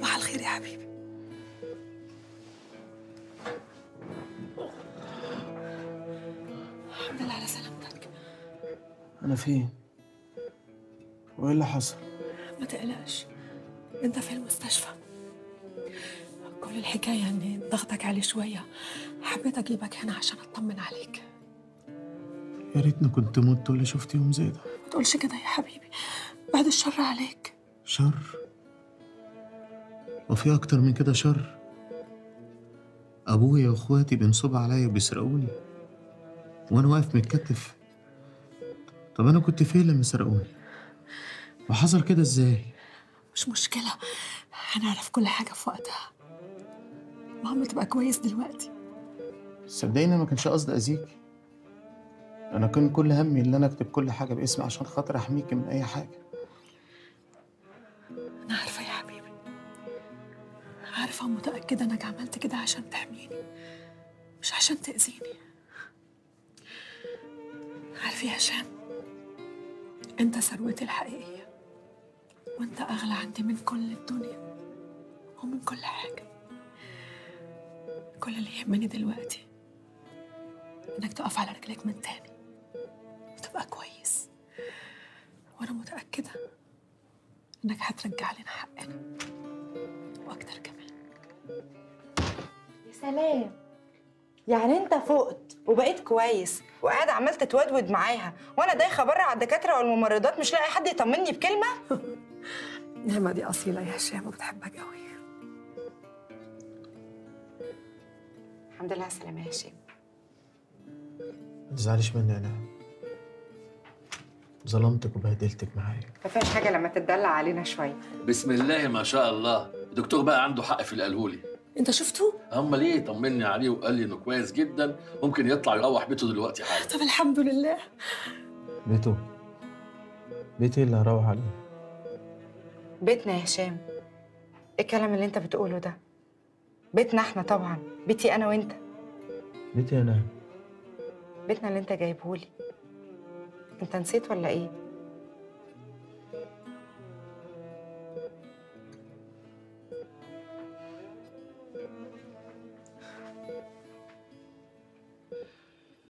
الخير يا حبيبي. الحمد لله على سلامتك. أنا فين؟ وإيه اللي حصل؟ ما تقلقش أنت في المستشفى. كل الحكاية إني ضغطك عليه شوية. حبيت أجيبك هنا عشان أطمن عليك. يا ريتني كنت مت ولا شفت يوم زي ده. ما تقولش كده يا حبيبي. بعد الشر عليك. شر؟ وفي أكتر من كده شر. أبويا وأخواتي بينصبوا عليا وبيسرقوني. وأنا واقف متكتف. طب أنا كنت فين لما سرقوني؟ وحصل كده إزاي؟ مش مشكلة. هنعرف كل حاجة في وقتها. المهم تبقى كويس دلوقتي. صدقيني ما كانش قصدي أذيك. أنا كان كل همي إن أنا أكتب كل حاجة باسمي عشان خاطر احميكي من أي حاجة. أنا عارفة عارفة ومتأكدة إنك عملت كده عشان تحميني مش عشان تأذيني. عارف يا هشام؟ أنت ثروتي الحقيقية وأنت أغلى عندي من كل الدنيا ومن كل حاجة. كل اللي يهمني دلوقتي إنك تقف على رجليك من تاني وتبقى كويس. وأنا متأكدة إنك هترجع لنا حقنا وأكتر كمان. يا سلام. يعني انت فقت وبقيت كويس وقاعد عمال تتودود معاها وأنا دايخة بره على الدكاترة والممرضات مش لاقي حد يطمني بكلمة؟ نعمة دي أصيلة يا هشام وبتحبك قوي الحمد لله على السلامة يا هشام. ما تزعليش مني أنا. ظلمتك وبهدلتك معايا. ما فيهاش حاجة لما تدلع علينا شوية. بسم الله ما شاء الله. الدكتور بقى عنده حق في اللي قالهولي أنت شفته؟ امال إيه طمني عليه وقال لي إنه كويس جدا ممكن يطلع يروح بيته دلوقتي حالا. طب الحمد لله. بيته؟ بيتي اللي هروح عليه. بيتنا يا هشام. إيه الكلام اللي أنت بتقوله ده؟ بيتنا إحنا طبعا. بيتي أنا وأنت. بيتي أنا. بيتنا اللي أنت جايبهولي. أنت نسيت ولا إيه؟